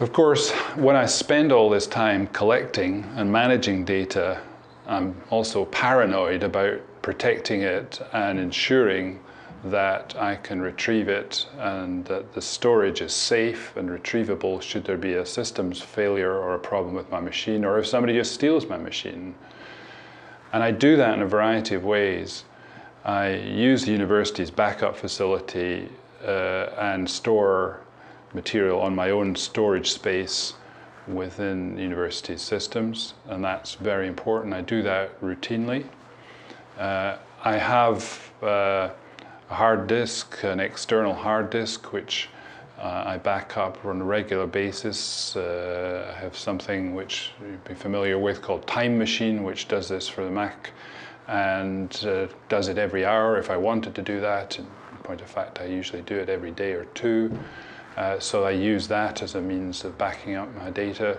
Of course, when I spend all this time collecting and managing data, I'm also paranoid about protecting it and ensuring that I can retrieve it and that the storage is safe and retrievable should there be a systems failure or a problem with my machine or if somebody just steals my machine. And I do that in a variety of ways. I use the university's backup facility uh, and store material on my own storage space within university systems, and that's very important. I do that routinely. Uh, I have uh, a hard disk, an external hard disk, which uh, I back up on a regular basis. Uh, I have something which you'd be familiar with called Time Machine, which does this for the Mac and uh, does it every hour if I wanted to do that. In point of fact, I usually do it every day or two. Uh, so I use that as a means of backing up my data.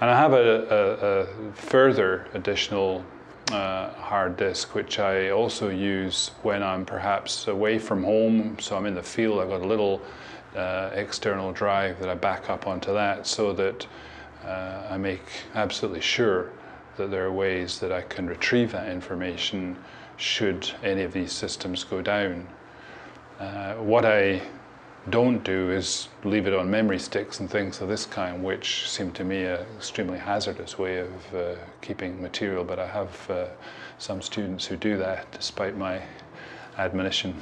And I have a, a, a further additional uh, hard disk, which I also use when I'm perhaps away from home. So I'm in the field, I've got a little uh, external drive that I back up onto that so that uh, I make absolutely sure that there are ways that I can retrieve that information should any of these systems go down. Uh, what I don't do is leave it on memory sticks and things of this kind, which seem to me an extremely hazardous way of uh, keeping material. But I have uh, some students who do that despite my admonition.